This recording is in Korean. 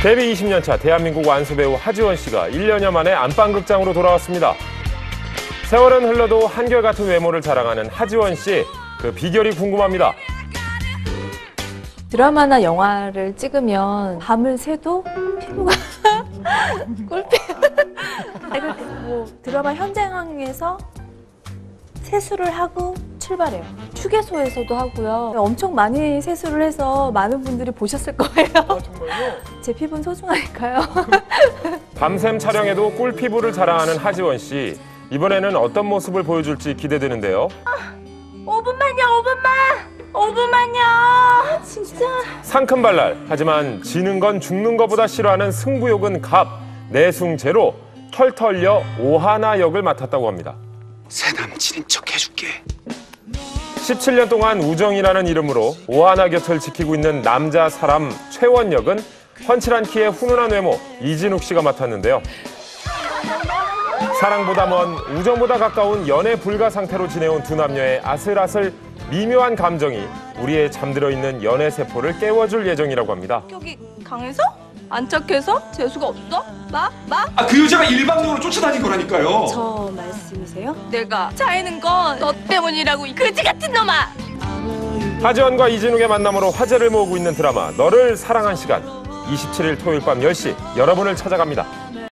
데뷔 20년 차 대한민국 완소배우 하지원 씨가 1년여 만에 안방극장으로 돌아왔습니다. 세월은 흘러도 한결같은 외모를 자랑하는 하지원 씨, 그 비결이 궁금합니다. 드라마나 영화를 찍으면 밤을 새도 피부가. 내가 뭐 드라마 현장에서 세수를 하고 출발해요. 휴게소에서도 하고요. 엄청 많이 세수를 해서 많은 분들이 보셨을 거예요. 제 피부는 소중하니까요. 밤샘 촬영에도 꿀 피부를 자랑하는 하지원 씨. 이번에는 어떤 모습을 보여줄지 기대되는데요. 5분만요, 5분만! 5분만요! 진짜. 상큼발랄. 하지만 지는 건 죽는 것보다 싫어하는 승부욕은 갑, 내숭 제로 털털려 오하나 역을 맡았다고 합니다. 새 남친인 척 해줄게. 17년 동안 우정이라는 이름으로 오하나 곁을 지키고 있는 남자 사람 최원 역은 훤칠한 키에 훈훈한 외모 이진욱 씨가 맡았는데요. 사랑보다 먼 우정보다 가까운 연애 불가 상태로 지내온 두 남녀의 아슬아슬 미묘한 감정이 우리의 잠들어 있는 연애 세포를 깨워줄 예정이라고 합니다. 성격이 강해서? 안 착해서? 재수가 없어? 나? 나? 아그 여자가 일방적으로 쫓아다닌 거라니까요. 저 말씀이세요? 내가 차이는 건 너 때문이라고 이 그지 같은 놈아! 하지원과 이진욱의 만남으로 화제를 모으고 있는 드라마 너를 사랑한 시간 27일 토요일 밤 10시 여러분을 찾아갑니다.